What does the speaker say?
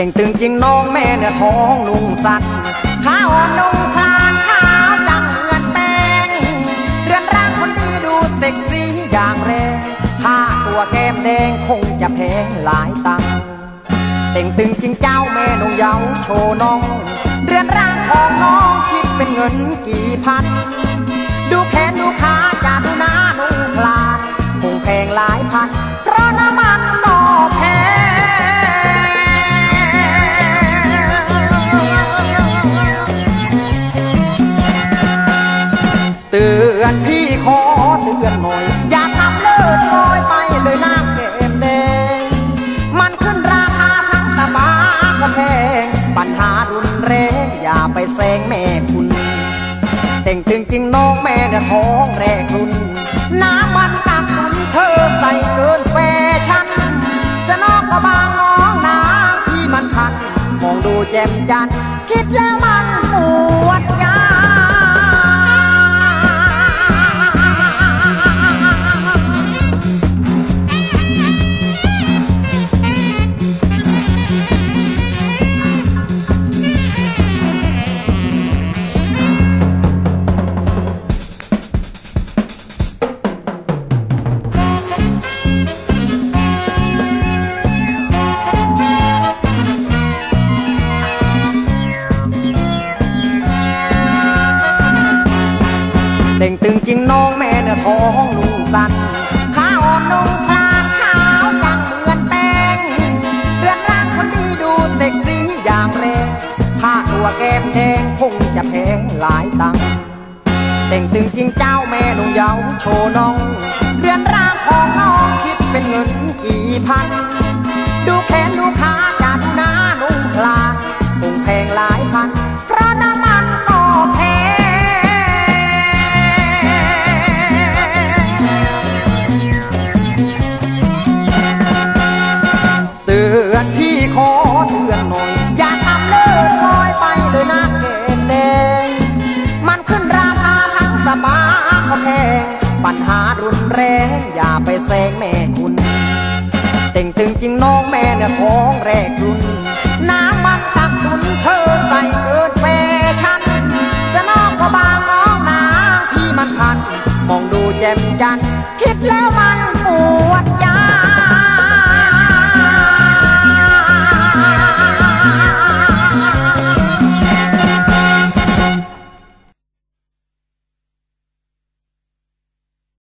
ต่งตึงจริงน้องแม่เนื้อท้องนุ่งสัตว์ขาอ่อนนุ่งคลานขาวจังเหมือนแป้งเรือนร่างคนดีดูเซ็กซี่อย่างแรงถ้าตัวแก้มแดงคงจะแพงหลายตังเต่งตึงจริงเจ้าแม่นงเยาวโชว์น้อง เรือนร่างของน้องคิดเป็นเงินกี่พัน อนพี่ขอเตือนหน่อย อย่าทำเลิศลอยไปเลยน้ำเกมแดงมันขึ้นราคาทั้งตะบาก็แพงปัญหารุนแรงอย่าไปแซงแม่คุณเต่งตึงจริงน้องแม่เนี่ยท้องแรกรุนน้ำมันกักตุนเธอใส่เกินแฟชั่นจะนอกก็บางน้องน้ำที่มันคันมองดูแจ่มจันคิดแล้วมันปวดยา เต่งตึงจริงน้องแม่เนื้อท้องนุ่งสันข้าอ่อนนุ่งคลานขาวจังเหมือนแป้งเรือนร่างคนดีดูเซ็กซี่อย่างแรงถ้าตัวแก้มแดงคงจะแพงหลายตังค์เต่งตึงจริงเจ้าแม่นุ่งเยาวโชว์น้องเรือนร่างของน้องคิดเป็นเงินกี่พัน ดูแขนดูขา อนพี่ขอเตือนหน่อย อย่าทำเลิศลอยไปเลยนะเกมแดงมันขึ้นราคาทั้งสบาก็แพงปัญหารุนแรงอย่าไปแซงแม่คุณเต่งตึงจริงน้องแม่เนี่ยท้องแรกรุ่นน้ำมันตักตุนเธอใส่เกินแฟชั่นจะนอกก็บางน้องนาพี่มันคัน มองดูแจ่มจันทร์คิดแล้ว